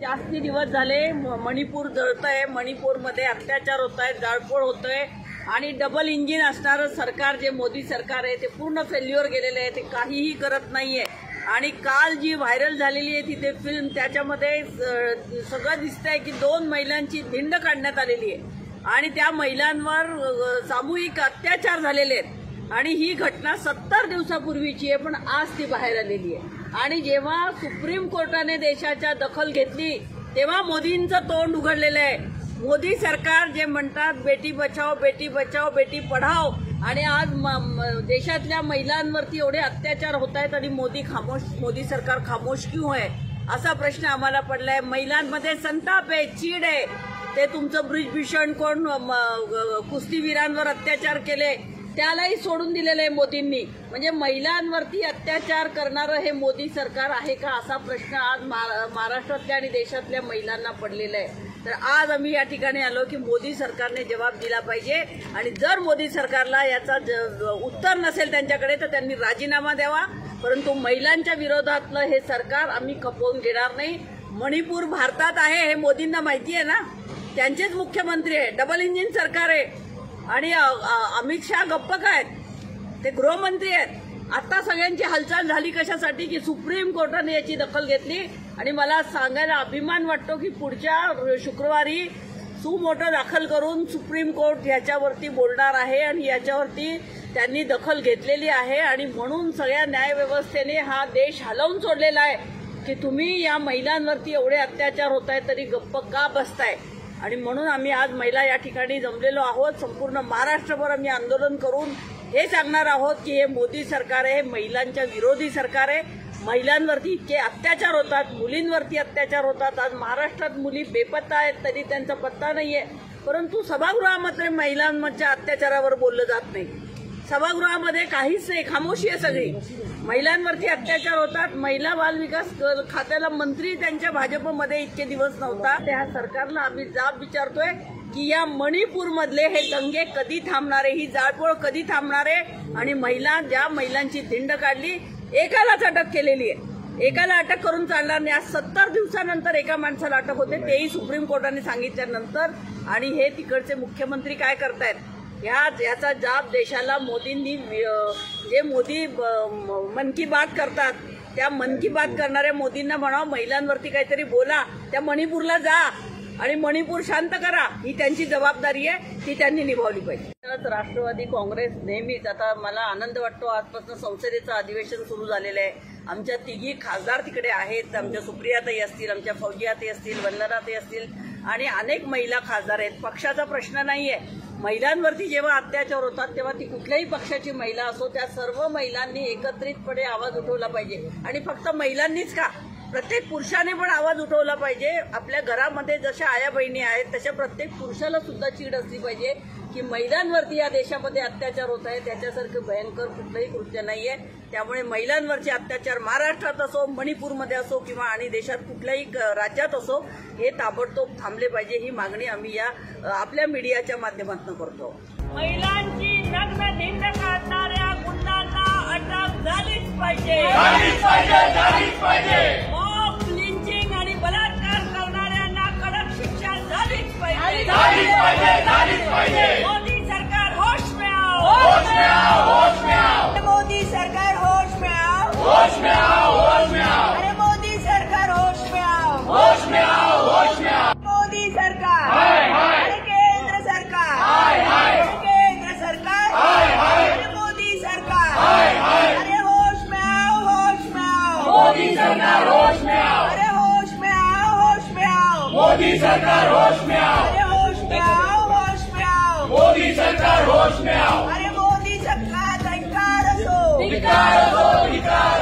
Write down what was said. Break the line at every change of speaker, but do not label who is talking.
जास्ती दिवस झाले म- मणिपूर जळत आहे मणिपूरमध्ये अत्याचार होत आहेत जाळपोळ होतोय आणि डबल इंजिन असणारं सरकार जे मोदी सरकार आहे ते पूर्ण फेल्युअर गेलेलं आहे ते काहीही करत नाहीये. आणि काल जी व्हायरल झालेली आहे तिथे फिल्म त्याच्यामध्ये सगळं दिसतंय की दोन महिलांची धिंड काढण्यात आलेली आहे. आणि त्या महिलांवर सामूहिक अत्याचार झालेले आहेत. आणि ही घटना सत्तर दिवसापूर्वीची आहे पण आज ती बाहेर आलेली आहे. आणि जेव्हा सुप्रीम कोर्टाने देशाच्या दखल घेतली तेव्हा मोदींचं तोंड उघडलेलं आहे. मोदी सरकार जे म्हणतात बेटी बचाओ बेटी बचाओ बेटी पढाओ आणि आज म- देशातल्या महिलांवरती एवढे अत्याचार होत आहेत आणि मोदी खामोश मोदी सरकार खामोश क्यों आहे? असा प्रश्न आम्हाला पडलाय. महिलांमध्ये संताप आहे चीड आहे. ते तुमचं ब्रिजभीषण कोण कुस्तीवीरांवर अत्याचार केले त्यालाही सोडून दिलेलं आहे मोदींनी. म्हणजे महिलांवरती अत्याचार करणारं हे मोदी सरकार आहे का असा प्रश्न आज महाराष्ट्रातल्या आणि देशातल्या महिलांना पडलेला आहे. तर आज आम्ही या ठिकाणी आलो की मोदी सरकारने जबाब दिला पाहिजे आणि जर मोदी सरकारला याचा ज- उत्तर नसेल त्यांच्याकडे तर त्यांनी राजीनामा द्यावा. परंतु महिलांच्या विरोधातलं हे सरकार आम्ही खपवून घेणार नाही. मणिपूर भारतात आहे हे मोदींना माहिती आहे ना? त्यांचेच मुख्यमंत्री आहे. डबल इंजिन सरकार आहे. आणि अमित शहा गप्प काय ते गृहमंत्री आहेत. आता सगळ्यांची हालचाल झाली कशासाठी? की सुप्रीम कोर्टाने याची दखल घेतली. आणि मला सांगायला अभिमान वाटतो की पुढच्या शुक्रवारी सुमोटं दाखल करून सुप्रीम कोर्ट याच्यावरती बोलणार आहे आणि याच्यावरती त्यांनी दखल घेतलेली आहे. आणि म्हणून सगळ्या न्यायव्यवस्थेने हा देश हलवून सोडलेला आहे. की तुम्ही या महिलांवरती एवढे अत्याचार होत आहेत तरी गप्प का बसताय? आणि म्हणून आम्ही आज महिला या ठिकाणी जमलेलो आहोत. संपूर्ण महाराष्ट्रभर आम्ही आंदोलन करून हे सांगणार आहोत की हे मोदी सरकार आहे महिलांच्या विरोधी सरकार आहे. महिलांवरती इतके अत्याचार होतात मुलींवरती अत्याचार होतात. आज महाराष्ट्रात मुली बेपत्ता आहेत तरी त्यांचा पत्ता नाहीये. परंतु सभागृहामध्ये महिलांच्या अत्याचारावर बोललं जात नाही. सभागृहामध्ये काहीच नाही खामोशी आहे सगळी. महिलांवरती अत्याचार होतात. महिला बाल विकास खात्याला मंत्री त्यांच्या भाजपमध्ये इतके दिवस नव्हता. त्या सरकारला आम्ही जाब विचारतोय की या मणिपूरमधले हे दंगे कधी थांबणारे ही जाळपोळ कधी थांबणारे आणि महिला ज्या महिलांची धिंड काढली एकालाच अटक केलेली आहे. एकाला अटक करून चालणार नाही. आज सत्तर दिवसानंतर एका माणसाला अटक होते. तेही सुप्रीम कोर्टाने सांगितल्यानंतर. आणि हे तिकडचे मुख्यमंत्री काय करतायत? ह्या याचा जाब देशाला मोदींनी जे मोदी म- मन की बात करतात त्या मन की बात करणाऱ्या मोदींना म्हणावं महिलांवरती काहीतरी बोला त्या मणिपूरला जा आणि मणिपूर शांत करा ही त्यांची जबाबदारी आहे ती त्यांनी निभावली पाहिजे. तरच राष्ट्रवादी काँग्रेस नेहमीच आता मला आनंद वाटतो आजपासून संसदेचं अधिवेशन सुरू झालेलं आहे. आमच्या तिघी खासदार तिकडे आहेत आमच्या सुप्रियाताई असतील आमच्या फौजियाताई असतील वंदनाताई असतील आणि अनेक महिला खासदार आहेत. पक्षाचा प्रश्न नाही आहे महिलांवरती जेव्हा अत्याचार होतात तेव्हा ती कुठल्याही पक्षाची महिला असो त्या सर्व महिलांनी एकत्रितपणे आवाज उठवला पाहिजे. आणि फक्त महिलांनीच का? प्रत्येक पुरुषाने पण आवाज उठवला पाहिजे. आपल्या घरामध्ये जशा आया बहिणी आहेत तशा प्रत्येक पुरुषाला सुद्धा चीड असली पाहिजे की महिलांवरती या देशामध्ये अत्याचार होत आहे त्याच्यासारखं भयंकर कुठलंही कृत्य नाहीये. त्यामुळे महिलांवरचे अत्याचार महाराष्ट्रात असो मणिपूरमध्ये असो किंवा आणि देशात कुठल्याही राज्यात असो हे ताबडतोब थांबले पाहिजे ही मागणी आम्ही या आपल्या मीडियाच्या माध्यमातून करतो. महिलांची नग्न धिंड काढणाऱ्या गुंडांना अटक झालीच पाहिजे. मोदी सरकार होश में आओ।
अरे होश में आओ
होश में आओ।
मोदी सरकार होश में आओ। अरे
मोदी सरकार
धिक्कार असो
धिक्कार असो धिक्कार